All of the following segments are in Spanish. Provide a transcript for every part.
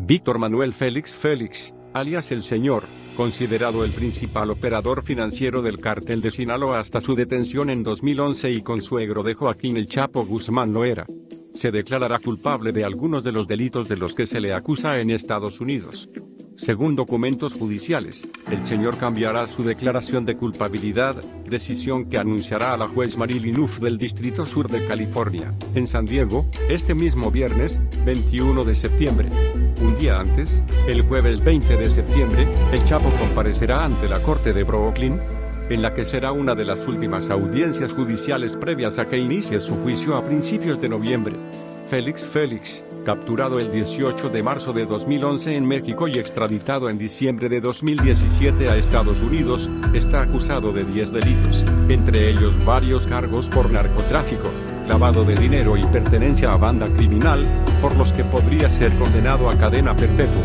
Víctor Manuel Félix Félix, alias el Señor, considerado el principal operador financiero del cártel de Sinaloa hasta su detención en 2011 y consuegro de Joaquín El Chapo Guzmán lo era. Se declarará culpable de algunos de los delitos de los que se le acusa en Estados Unidos. Según documentos judiciales, el señor cambiará su declaración de culpabilidad, decisión que anunciará a la juez Marilyn Uff del Distrito Sur de California, en San Diego, este mismo viernes, 21 de septiembre. Un día antes, el jueves 20 de septiembre, el Chapo comparecerá ante la Corte de Brooklyn, en la que será una de las últimas audiencias judiciales previas a que inicie su juicio a principios de noviembre. Félix Félix, capturado el 18 de marzo de 2011 en México y extraditado en diciembre de 2017 a Estados Unidos, está acusado de 10 delitos, entre ellos varios cargos por narcotráfico, lavado de dinero y pertenencia a banda criminal, por los que podría ser condenado a cadena perpetua.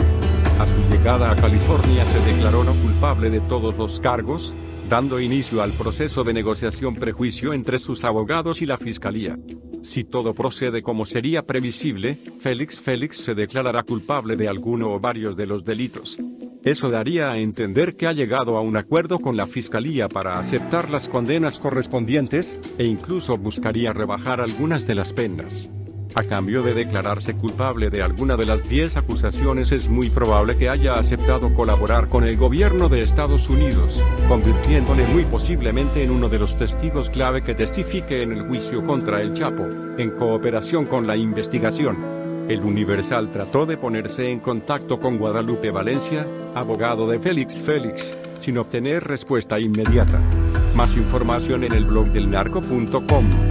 A su llegada a California se declaró no culpable de todos los cargos, dando inicio al proceso de negociación prejuicio entre sus abogados y la fiscalía. Si todo procede como sería previsible, Félix Félix se declarará culpable de alguno o varios de los delitos. Eso daría a entender que ha llegado a un acuerdo con la Fiscalía para aceptar las condenas correspondientes, e incluso buscaría rebajar algunas de las penas. A cambio de declararse culpable de alguna de las 10 acusaciones es muy probable que haya aceptado colaborar con el gobierno de Estados Unidos, convirtiéndole muy posiblemente en uno de los testigos clave que testifique en el juicio contra el Chapo, en cooperación con la investigación. El Universal trató de ponerse en contacto con Guadalupe Valencia, abogado de Félix Félix, sin obtener respuesta inmediata. Más información en el blog del narco.com.